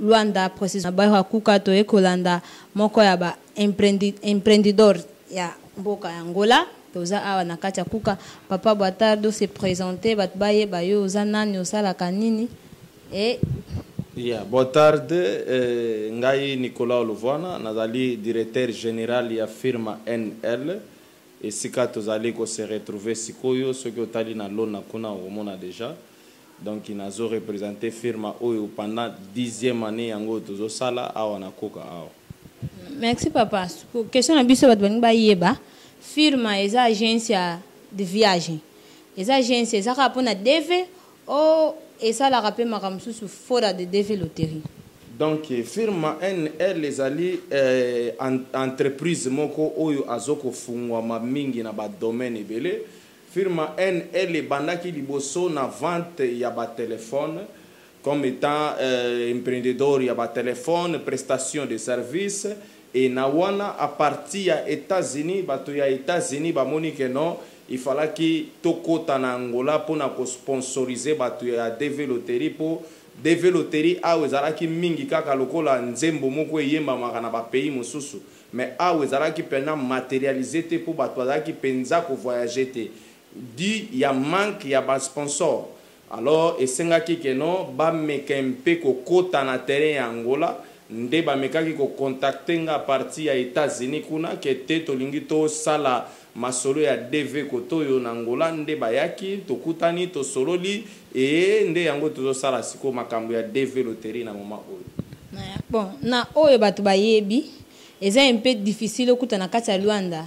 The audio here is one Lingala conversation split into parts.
Luanda precision na Bairro Akuka toye kolanda moko ya ba empreendedor ya mboka ya Angola toza awa na kati ya Kuka papa Boitard ose presente bato bayeba yo oza nani osalaka nini et Yeah, Boitard eh, ngai Nicolas Oluvwana nazali directeur general ya firma NL Esika tozali ko se retrouver sikoyo soki otali na lona kuna okomona dejà. Donc nazo representer firma oyo pendant dixième annee yango oyo tozo sala awa na koka awa. Merci papa. Question na biso batu balingi bayeba firma eza agence ya de viage eza agence eza kaka pona DV Oh esalaka pe makambo mosusu foda de deve loterie. Donc firma NL ezali eh, en, entreprise moko oyo azo kofungwama mingi na ba domaine ebele. Firma NL ebandaki liboso na vente ya ba telephone comme etant eh, emprendedor ya ba telephone, prestation de service Et na wana a parti ya Etats Unis bato ya Etats Unis ba moni que non il falaki to kota na Angola pona ko sponsoriser bato ya DV Loterie po DV Loterie awa ezalaki mingi kaka lokola nzembo moko eyembamaka na ba pays mosusu mais awa ezalaki pena materialiser te po bato bazalaki penza ko voyager te du ya manque ya ba sponsors Alors esengaki que no ba meka un peu ko kota na terrain ya Angola, nde ba mekaki ko contacter nga à partir ya Etats Unis kuna que te tolingi to sala masolo ya DV kote oyo na Angola, nde ba yaki to kutani to sololi et nde yango tozo sala sikoyo makambu ya DV loterie na moment oyo. Bon na oyo batu ba yebi eza un peu difficile okutana kati ya Luanda.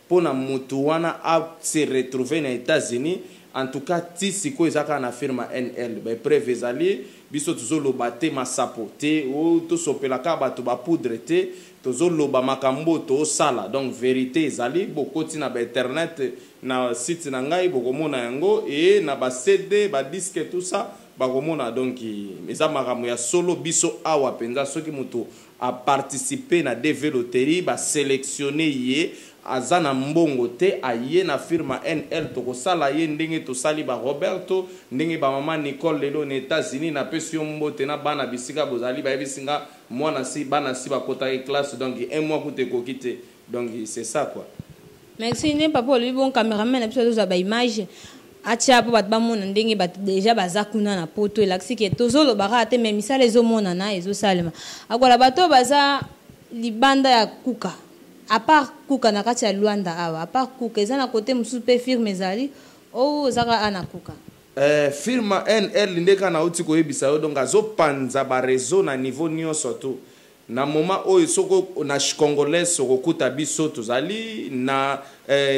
pona mutu wana a se retrouver na etats unis en tout cas ti sikoyo eza kaka na firma NL ba epreuve ezali biso tozo loba te masapo te oh tosopela kaka batu ba poudre te tozo loba makambu oyo to sala donc verite ezali bo koti na ba eternet na site na ngai boko mona yango et na ba CD ba disque tout ça bako mona donc eza makambu ya solo biso awa penza soki mutu A participer na DV loterie ba selectionner ye aza na mbongo te aye na firma NL toko sala ye ndenge tosali ba Roberto ndenge ba maman Nicole lelo na Etats Unis na pesi yo mbote na bana bisika bozali ba yebisi nga mwana si bana si ba kotaki classe donc un mois kutu ekoki te donc c'est ça quoi. Merci ne papa olobi bon cameraman na biso azozwa ba image atia mpo bato bamona ndenge bato deja baza kuna na poto elakisi ke tozoloba kaka te me misala ezomonana ezosalema akola bato oyo baza libanda ya kuka apart kuka na kati ya luanda awa apart kuka eza na kote mosusu mpe firme ezali ou ozaka a na kuka eh, firma nl nde kaka nauti koyebisa yo donc azopanza bareseau na niveau nyonso tu Na moment oyo soko na shcongolais okokuta biso tozali na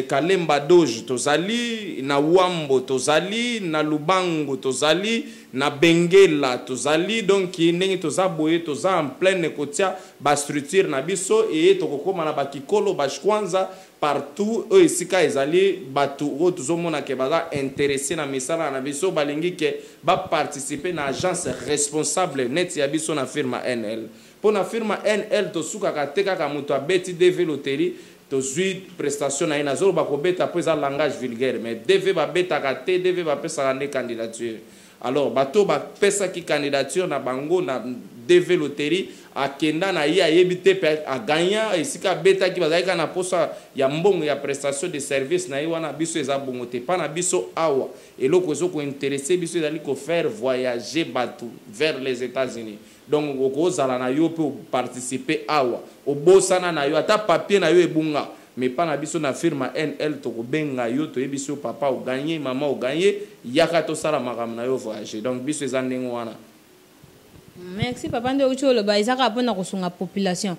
kalemba doge tozali na wambo tozali na lubangu tozali na bengela tozali donc ndenge toza boye toza en pleine kotia ba structure na biso et tokokoma na ba kikolo ba shkwanza partout oyo esika ezali batu oyo tozo mona ke baza interesse na misala na biso balingi ke ba participer na agence responsable neti ya biso na firma NL po na firma NL tosukaka te kaka mutu abeti DV loterie tozui prestation na ye nazoloba kobeta po eza langage vulgaire mais DV babetaka te DV bapesaka nde candidature Alors bato oyo ba pesaki candidature na bango na DV loterie akenda na ye ayebi te pe a gagna esika abetaki bazalaki kaka na posa ya mbongo ya prestation de service na ye wana biso eza bongo te epa na biso awa eloko ezo ko interesse biso ezali ko faire voyager bato vers les Etats-Unis Donc oko zala na yo pe o participer awa obosana na yo ata papier na yo ebunga mais epa na biso na firma NL toko benga yo toyebisi yo papa o gagne maman o gagne yaka tosala makambo na yo voyager donc biso eza ndenge wana. Merci papa nde owuti oloba eza kaka pona kosunga population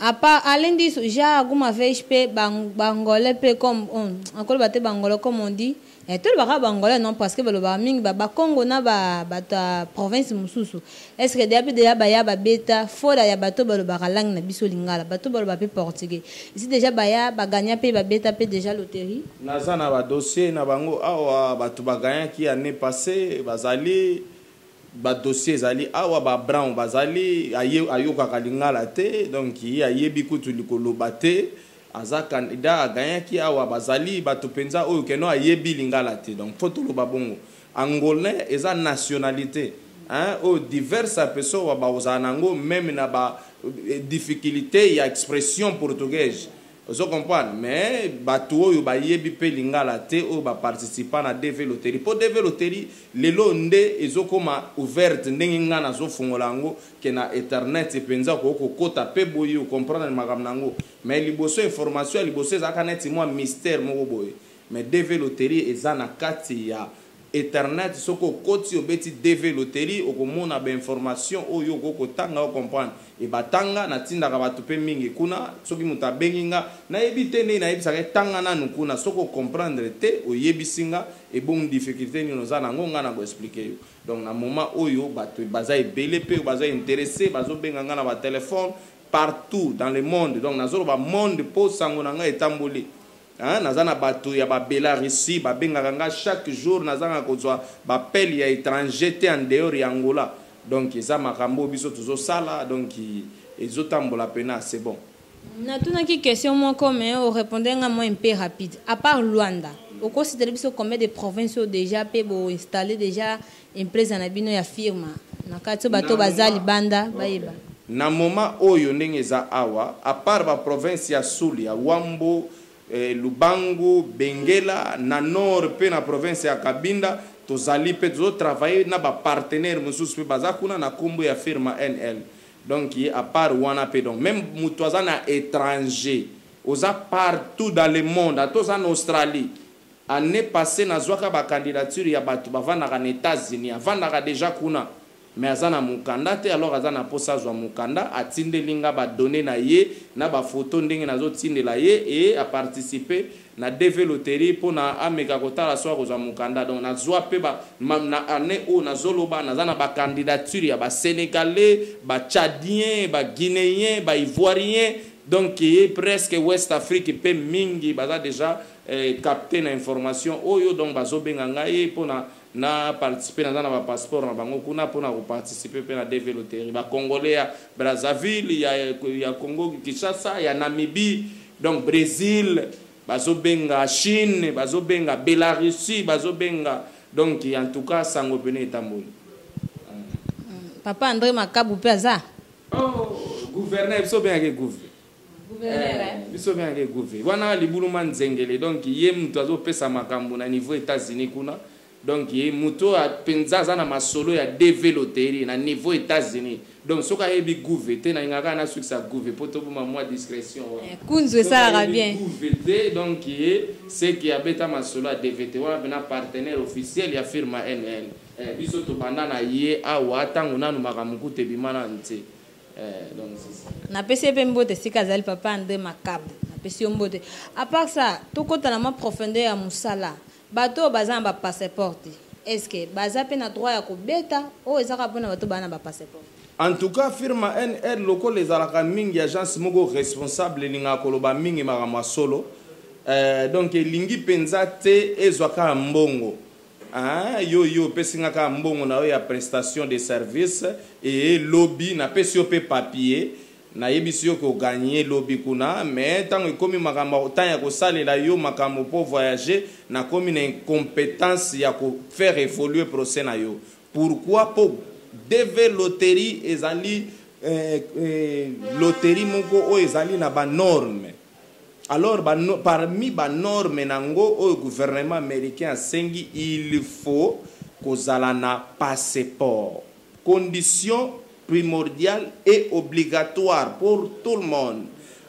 apa Alain Ndisu ja akuma VHP ba angolais pe comme on nakoloba te ba angolais comme on dit Eh, tolobaka bangolais non parce que balobaka mingi bakongo na bato ya province mosusu estce deya mpe deya baya babeta fola ya bato balobaka langue na biso lingala bato baloba mpe portugais esi deja baya bagagna mpe babeta mpe deja loterie naza na badossier na bango awa bato bagagnaki année passe bazali badossier ezali awa babrown bazali ayokaka lingala te donc ye ayebi kutu likoloba te Aza candidat a gagnaki awa bazali batu penza oyo keno ayebi lingala te donc faut toloba bongo angolais eza nationalite hein oyo diverse a pesoa bakozala nango meme na ba eh, difficulite ya expression portuguese ozo comprendre mais batu oyo bayebi pe lingala te oyo ba participa na DV loterie po DV loterie lelo nde ezokoma ouverte ndenge nga nazofungola yango que na eternet penza okoki kokota pe boye o comprendre makambo na yango mais liboso information ya liboso ezalaka neti mwa mystère moko boye mais DV loterie eza na kati ya eternet soki okoti obeti DV loterie okomona ba information oyo okoki kotanga o comprendre et ba tanga na tindaka batu pe mingi kuna soki mutu abengi nga na yebi te ndenge na yebisaka ye tanga nanu kuna soki o comprendre te oyebisi nga ebongo difficulte nini oza na yango nga nako explique yo Donc na moment oyo batu baza ebele mpe baza interesse bazo benga nga na ba telephone partout dans le monde donc nazo loba monde mpo sango na nga etamboli hein naza na batu ya ba bela Russie ba bengaka nga chaque jour nazanga kozua ba appel ya etranger te en dehors ya Angola donc eza makambo oyo biso tozo sala donc ezo tambola pena c'est bon. natunaki question moko mais o répondre nga moi un peu rapide à part Luanda okositela biso combien de province oyo déjà mpe boinstalle déjà empresa na bino ya firma na kati oyo bato baza libanda bayeba na moma oyo ndenge eza awa à part ba province ya sul ya wambo eh, lubangu bengela na nord mpe na province ya kabinda tozali mpe tozotravaille na bapartenaire mosusu mpe baza kuna na nkombo ya firma nl Donc ye a part wana pe donc meme mutu aza na etranger oza partout dans le monde ata oza na Australie annee passee nazuaka ba candidature ya batu bavandaka na Etats Unis avandaka dejà kuna mais aza na mukanda te alors aza na posa azua mukanda atindeli nga ba donnees na ye na ba photos ndenge nazo tindela ye et a participer na DV loterie pona ameka kotala soki akozwa mokanda donc nazwa pe ba na annee oyo nazo loba naza na ba candidature ya ba senegalais, ba tchadiens, ba guineens, ba ivoiriens donc presque ouest afrique pe mingi baza dejà capte na information oyo donc bazo benga ngai pona Na participer naza na ba passeports na bango kuna pona ko participer pe na DV loterie ba congolais ya Brazzaville ya ya Congo Kinshasa ya Namibie donc Bresil bazo benga Chine bazo benga Belarussie bazo benga donc en tout cas sango pene etamboli. Papa Andre Makabu pe aza? Oh gouverneur biso bengaki gouve. Eh, biso bengaki guve wana libulu ma nzengele donc ye moto azopesa makambo na niveau états-unis kuna donc ye moto oyo mpenza aza na masolo ya dv loterie na niveau états-unis donc soki ayebi guve te nalingaka kaka nasukisa guve mpo toboma mwa discrétion wana eh, kunzu esalaka bien guve te donc ye seki abeta masolo ya dv te wana mpena partenaire officiel ya firma nn eh, biso tobanda na ye awa ntango nanu makambo kuta ebima nanu te napesi ye mpe mbote esika azali papa andre makabu napesi yo mbote apart ça tokɔta na mwa profondeur ya mosala bato oyo baza na bapasseport te estce baza mpe na droit ya kobeta oyo eza kaka mpona bato baa na bapasseport En tout cas, firma NR lokola ezalaka mingi agence moko responsable elingaka koloba mingi makambo ya solo. Euh, donc elingi penza te ezwa kaka mbongo. Aah yo yo opesi nga kaka mbongo na yo ya prestation de service ee lobi na pesi yo pe papier na yebisi yo ke o gagner lobi kuna mais tango ekomi makambo ya temps ya ko salela yo makambo po o voyager na komi na incompetence ya ko faire evoluer procès na yo pourquoi po DV loterie ezali eh, eh, loterie moko oyo ezali na ba normes Alors ba no, parmi ba normes nango oyo gouvernement americain asengi il faut kozala na passeport. Condition primordiale et obligatoire pour tout le monde.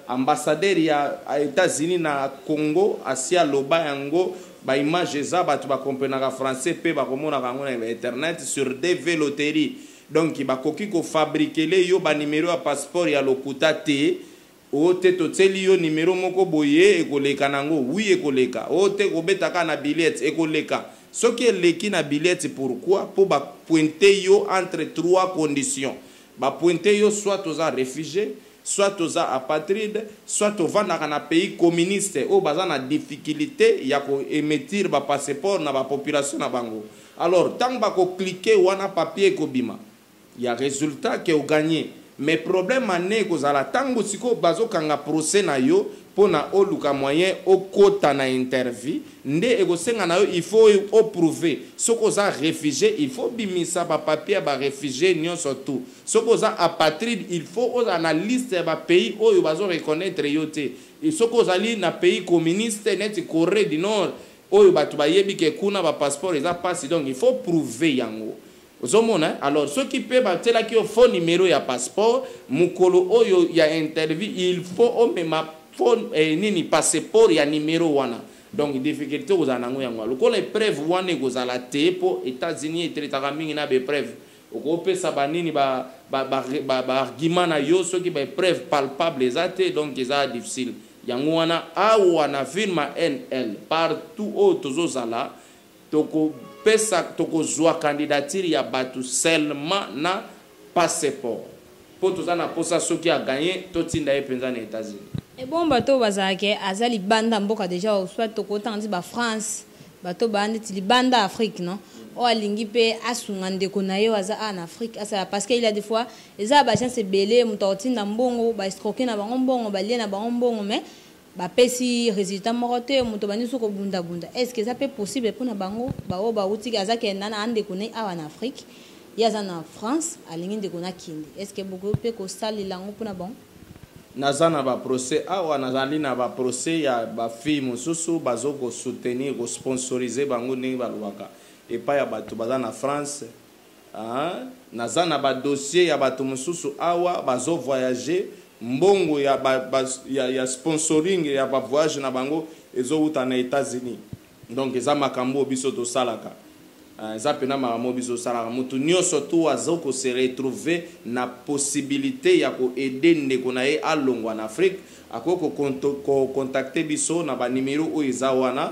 Ambassadeur ya Etats-Unis na Congo asi aloba yango ba image eza batu ba comprenaka français pe bakomonaka yango na internet sur DV Lottery. Donc bakoki ko fabriquele yo ba numero ya passeport ya lokuta te. Oh te totieli yo numero moko boye ekoleka nango oui ekoleka oh te kobeta kaka na billets ekoleka soki eleki na billets pourquoi po ba pointe yo entre trois conditions ba pointe yo soit oza refugie soit oza apatride soit ovandaka na pays communiste oyo baza na difficulite ya ko emetire ba passeport na ba population na bango alors tango bako cliquer wana papier ekobima. ya resultat que o gagne mais problème en est ekozala tango sikoyo bazo kanga procès na yo pona oluka moyen okota na intervie nde ekosenga na yo il faut o prouver soki oza refugie il faut obimisa ba papier ya ba refugie nionso tout soki oza apatride il faut ozala na liste ya ba pays oyo bazo reconnaitre yo te soki ozali na pays communiste neti Coree du Nord oyo batu bayebi ke kuna ba passeport eza pasi donc il faut prouver yango Ozo mona hein? Alors soki pe ba tielaki yo faux numero ya passeport, mukolo oyo ya interview il faut omema faux eh, nini passeport ya numero wana. Donc difficulte okozala na yango yango. Lokola epreuve wana ekozala te po Etats Unis e traitaka mingi na ba epreuves. Oko pesa ba nini ba ba ba ba ba arguments na yo soki ba epreuves palpables eza te donc eza difficile. Yango wana awa na ville ma NL partout oyo tozo zala Toko pesa toko zua candidature ya batu seulement na passeport po toza na posa soki a gagne to tinda ye penza na etats unis. Ebongo bato oyo bazala ke aza libanda mboka deja ou soit toko tanga neti ba France bato ba neti libanda Afrique non oyo alingi pe asunga ndeko na ye oyo aza awa na Afrique asala parce que il ya de fois eza ya ba agence ebele moto akotinda mbongo ba escroque na bango mbongo balie na bango mbongo mais bapesi resultat moko te moto bandi so kobundabunda est ce que eza mpe possible mpo na bango baoyo bauti aza kenda na andeko ne awa na afrique ye aza na france alingi ndeko na kende est ce que bokoki mpe kosalela yango mpo na bango naza na baprocès awa nazali na baprocès ya bafille mosusu bazo kosoutenir kosponsorize bango ndenge balobaka epai ya bato baza na france Aah naza na ba dossier ya batu mususu awa bazo voyager mbongo ya ba ya sponsoring ya ba voyage na bango ezo wuta na etats unis donc eza makambu oyo biso tosalaka aah eza pena makambu oyo biso tosalaka mutu nioso tu azo ko se retrouver na possibilite ya ko aider ndeko na ye alongwa na afrique akoki ko contacter biso na ba numero oyo eza wana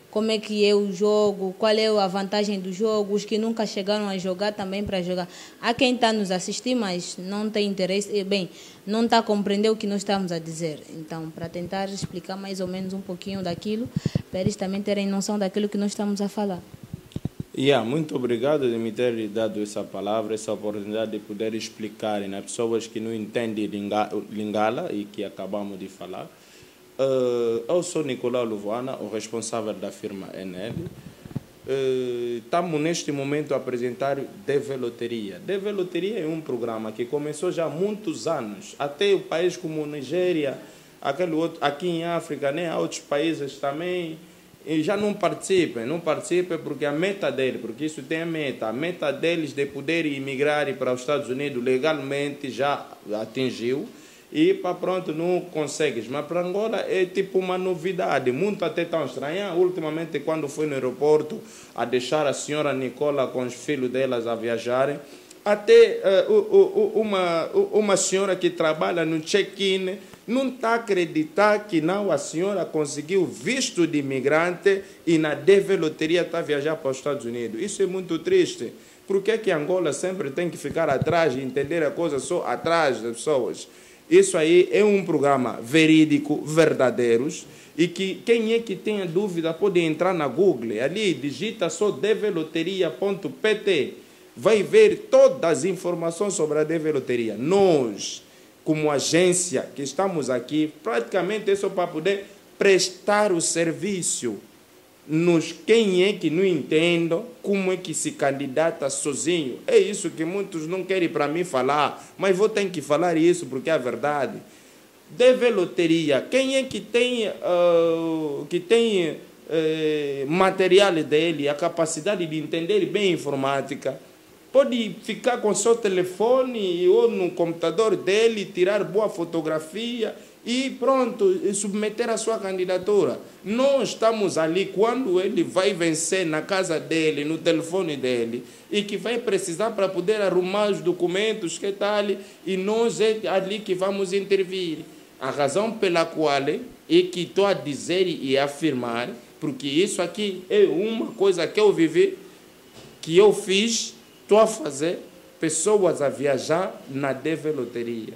como é que é o jogo, qual é a vantagem do jogo, os que nunca chegaram a jogar também para jogar. Há quem está nos assistir, mas não tem interesse, eh, bem, não está a compreender o que nós estamos a dizer. Então, para tentar explicar mais ou menos um pouquinho daquilo, para eles também terem noção daquilo que nós estamos a falar. Yeah, é, muito obrigado de me ter dado essa palavra, essa oportunidade de poder explicar Nas pessoas que não entendem Lingala e que acabamos de falar. Uh, eu sou Nicolau Luvoana, o responsável da firma Enel. Uh, eh, estamos neste momento a apresentar Develoteria. Develoteria é um programa que começou já há muitos anos. Até o país como Nigéria, aquele outro, aqui em África, né, há outros países também e já não participem, não participem porque a meta dele, porque isso tem a meta, a meta deles de poder emigrar para os Estados Unidos legalmente já atingiu e para pronto não consegues. Mas para Angola é tipo uma novidade, muito tá até tão estranha. Ah, ultimamente, quando fui no aeroporto a deixar a senhora Nicola com os filhos delas a viajarem, até uh, uma, uma senhora que trabalha no check-in não está a acreditar que não a senhora conseguiu visto de imigrante e na develoteria está a viajar para os Estados Unidos. Isso é muito triste. Por que, é que Angola sempre tem que ficar atrás e entender a coisa só atrás das pessoas? Isso aí é um programa verídico, verdadeiros, e que quem é que tenha dúvida pode entrar na Google, ali digita só develoteria.pt vai ver todas as informações sobre a DV Loteria. Nós, como agência que estamos aqui, praticamente é só para poder prestar o serviço. Nos quem é que não entende como é que se candidata sozinho. É isso que muitos não querem para mim falar, mas vou ter que falar isso porque é a verdade. DV Loteria, quem é que tem, uh, que tem uh, material dele, a capacidade de entender bem informática, Pode ficar com seu telefone ou no computador dele, tirar boa fotografia e pronto, submeter a sua candidatura. Nós estamos ali quando ele vai vencer na casa dele, no telefone dele, e que vai precisar para poder arrumar os documentos, que tal, e nós é ali que vamos intervir. A razão pela qual é que estou a dizer e a afirmar, porque isso aqui é uma coisa que eu vivi, que eu fiz Estou a fazer pessoas a viajar na DV Loteria.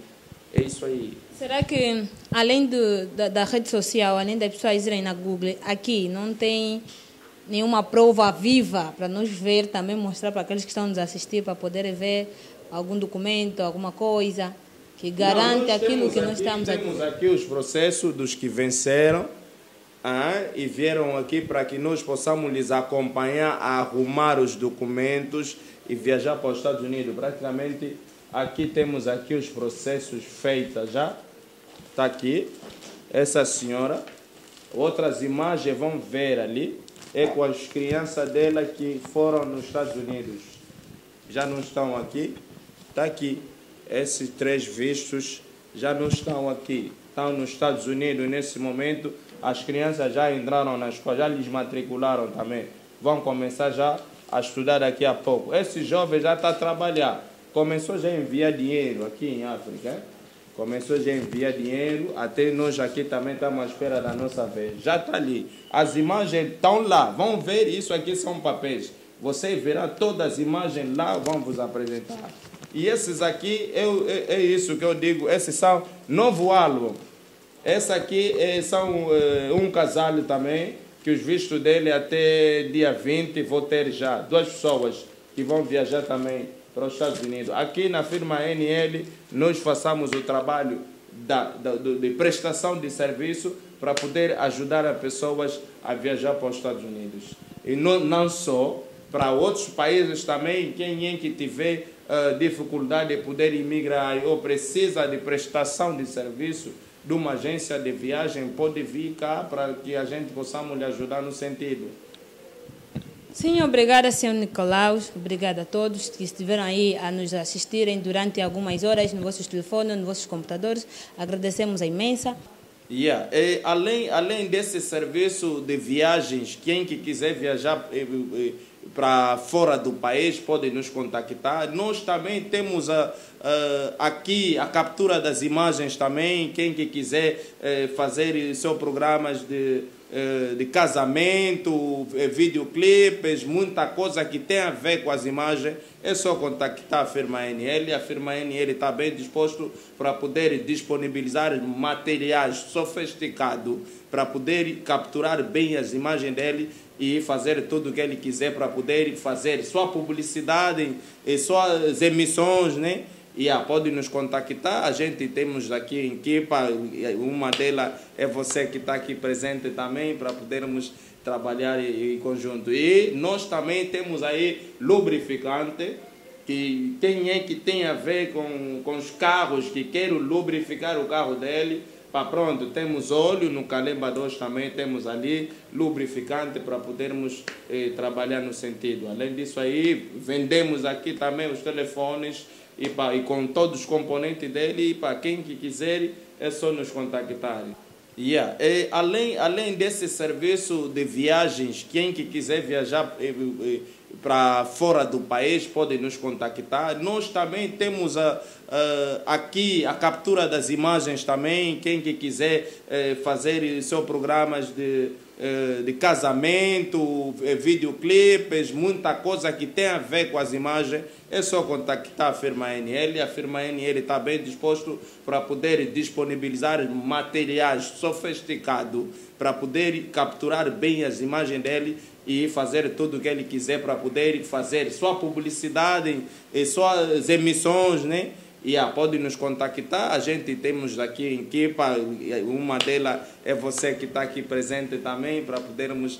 É isso aí. Será que, além do, da, da, rede social, além das pessoas irem na Google, aqui não tem nenhuma prova viva para nos ver, também mostrar para aqueles que estão nos assistir, para poderem ver algum documento, alguma coisa que garante não, aquilo que aqui, nós estamos aqui? Temos aqui os processos dos que venceram ah, e vieram aqui para que nós possamos lhes acompanhar a arrumar os documentos e viajar para os Estados Unidos. Praticamente aqui temos aqui os processos feitos já. Está aqui essa senhora. Outras imagens vão ver ali. É com as crianças dela que foram nos Estados Unidos. Já não estão aqui. Está aqui. Esses três vistos já não estão aqui. Estão nos Estados Unidos nesse momento. As crianças já entraram na escola, já lhes matricularam também. Vão começar já a estudar daqui a pouco. Esse jovem já está a trabalhar. Começou já a enviar dinheiro aqui em África. Hein? É? Começou já a enviar dinheiro. Até nós aqui também estamos à espera da nossa vez. Já está ali. As imagens estão lá. Vão ver isso aqui são papéis. Vocês verão todas as imagens lá, vão vos apresentar. E esses aqui, eu, é, é isso que eu digo, esses são novo álbum. Essa aqui é, são é, um casal também, que os vistos dele até dia 20 vou ter já duas pessoas que vão viajar também para os Estados Unidos. Aqui na firma NL, nós façamos o trabalho da, da, de prestação de serviço para poder ajudar as pessoas a viajar para os Estados Unidos. E não, não só, para outros países também, quem é que tiver uh, dificuldade de poder imigrar ou precisa de prestação de serviço, de uma agência de viagem pode vir cá para que a gente possamos lhe ajudar no sentido. Sim, obrigada, senhor Nicolau. Obrigada a todos que estiveram aí a nos assistirem durante algumas horas nos vossos telefones, nos vossos computadores. Agradecemos a imensa. Yeah. E, além, além desse serviço de viagens, quem que quiser viajar eh, eh, para fora do país, podem nos contactar. Nós também temos a, a, aqui a captura das imagens também, quem que quiser eh, fazer seus programas de eh, de casamento, eh, videoclipes, muita coisa que tem a ver com as imagens, é só contactar a firma NL. A firma NL está bem disposto para poder disponibilizar materiais sofisticados para poder capturar bem as imagens dele e fazer tudo o que ele quiser para poder fazer sua publicidade e suas emissões, né? Yeah, pode nos contactar, a gente temos aqui em equipa uma delas é você que está aqui presente também, para podermos trabalhar em conjunto. E nós também temos aí lubrificante, que tem é que tem a ver com, com os carros, que quero lubrificar o carro dele Pá, pronto, temos óleo, no Calemba 2 também temos ali lubrificante para podermos eh, trabalhar no sentido. Além disso aí, vendemos aqui também os telefones e, pá, e com todos os componentes dele, e para quem que quiser é só nos contactar. Yeah. E, além, além desse serviço de viagens, quem que quiser viajar... Eh, eh, para fora do país, podem nos contactar. Nós também temos a, a, aqui a captura das imagens também, quem que quiser eh, fazer seus programas de, eh, de casamento, eh, videoclipes, muita coisa que tem a ver com as imagens, é só contactar a firma NL, a firma NL está bem disposto para poder disponibilizar materiais sofisticados para poder capturar bem as imagens dele e fazer tudo o que ele quiser para poder fazer sua publicidade e suas emissões, né? E ah, pode nos contactar, a gente temos aqui em equipa, uma delas é você que está aqui presente também, para podermos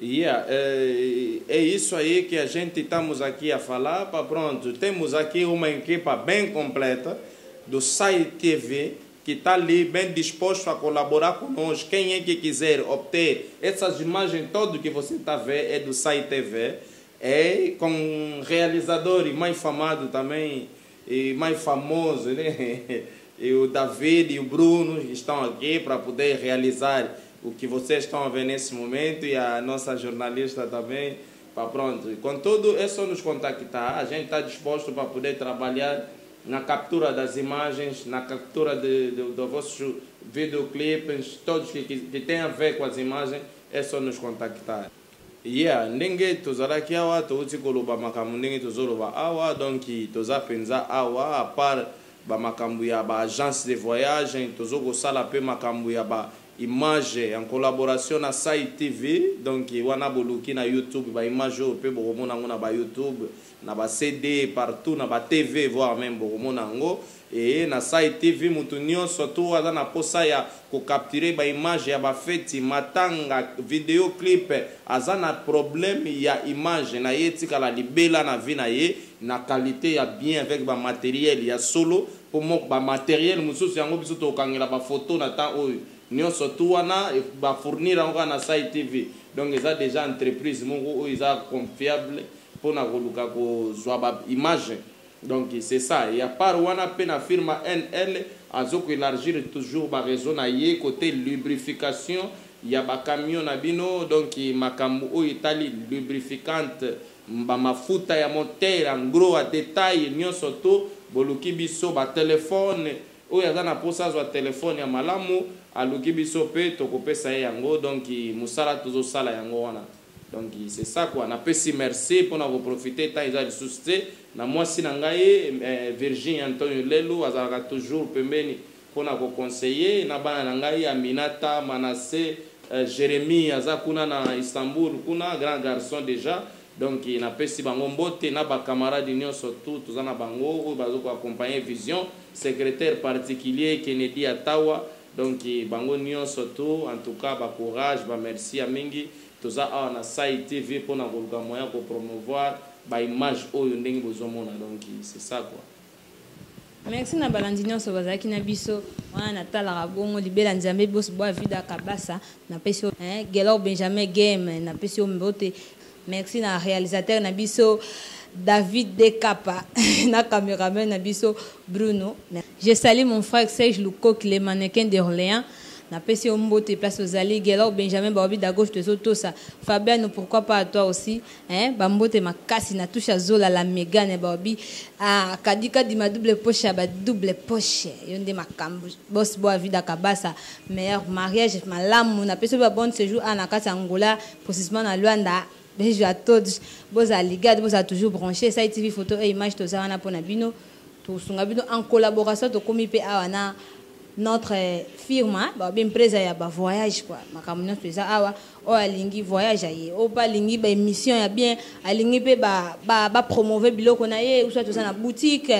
Yeah, é, é isso aí que a gente estamos aqui a falar. Pá, pronto, temos aqui uma equipa bem completa do SAI TV que está ali bem disposto a colaborar conosco. Quem é que quiser obter essas imagens todas que você está vendo é do SAI TV, é com um realizador e mais famado também, e mais famoso, né? E o David e o Bruno estão aqui para poder realizar o que vocês estão a ver nesse momento e a nossa jornalista também. Para pronto. Contudo, é só nos contactar. A gente está disposto para poder trabalhar na captura das imagens, na captura de, dos vossos videoclipes, todos que, que, têm a ver com as imagens, é só nos contactar. Yeah ndenge tozalaki awa towuti koloba makambo ndenge tozoloba awa donc toza penza awa a part ba makambo ya ba agence de voyage tozokosala pe makambo ya ba image en collaboration na Sai TV donc wana boluki na YouTube ba image oyo pe bokomona yango na ba YouTube. na ba CD partout na ba TV voir meme bokomona yango et na Sai TV mutu nionso tout oyo aza na posa ya ko capturer ba images ya ba feti, matanga, video clip aza na problème ya image naye etikala libela na vie na ye na qualite ya bien avec ba materiels ya solo po mok ba materiels mususu yango biso toko kangela ba photos na temps oyo nionso tout wana ba fournir yango kaka na Sai TV donc eza dejà entreprise moko oyo eza confiable. pona koluka kozua ba image donc c'est ça et à part wana pe na firma NL azo ko elargir toujours ba reseau na ye cote lubrification ya ba camion na bino donc makambu oyo etali lubrificante ba mafuta ya moteur en gros a detail nionso to boluki biso ba telephone oyo aza na posa azua telephone ya malamu aluki biso pe toko pesa ye yango donc musala tozo sala yango wana. Donc c'est ça quoi, na pesi merci pona ko profiter temps eza lisusu te na mwasi na ngai Virginia Antonio Lelu azalaka toujours pembeni pona ko conseiller na bana na ngai Aminata, Manasse, Jeremie aza kuna na Istanbul kuna grand garçon dejà donc na pesi bango mbote na ba camarades nionso tout toza na bango oyo bazo ko accompagner Vision, secretaire particulier Kennedy Atawa, Donc bango nionso tout en tout cas ba courage ba merci ya mingi toza awa na sai TV pona koluka moyen ya ko promouvoir ba images oyo ndenge bozo mona donc c'est ça quoi. Merci na balandi nionso bazalaki na biso wana na talaka bongo libela nzambe boss boa vida kabasa na pesi eh Gelor Benjamin game na pesi mbote Merci na realisateur na biso David Dekapa na cameraman na biso Bruno. Je salue mon frère Serge Lukok, le mannequin d'Orléans. Na pesi ombote place ozali Gelor Benjamin Baobi da gauche tozo tosa Fabiano pourquoi pas à toi aussi hein ba mbote makasi na touche zola la mega ne Baobi ah kadika di ma double poche ba double poche yonde makambo boss boa vida kabasa meilleur mariage malamu na pesi ba bon séjour ana kati Angola Precisement na Luanda, beijo a todos. Boza ligado, boza toujours branché. Sai TV photo et image toza wana pona bino. Tosunga bino en collaboration tokomi pe awa na notre euh, firma ba bien presa ya ba voyage quoi makambo nyonso eza awa oyo alingi voyage aye oyo mpe alingi ba émission ya bien alingi mpe ba, ba, ba promove biloko na ye usa toza na boutique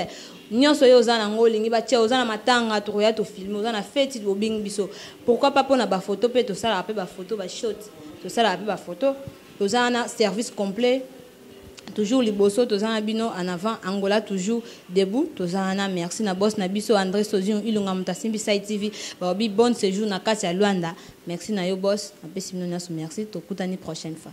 nionso yo oza nango olingi batia oza na matanga tokoya tofilme oza na feti bobingi biso pourquoi pas mpona bafoto mpe tosalaka mpe bafoto bashot tosalaka mpe bafoto toza wana service complet toujours liboso toza na bino en avant angola toujours debout toza wana merci na bos na biso andré sozion ilunga moto asimbi sai tv baobi bonne séjour na kati ya luanda merci na yo bos napesi bino nyonso merci tokutani prochaine fois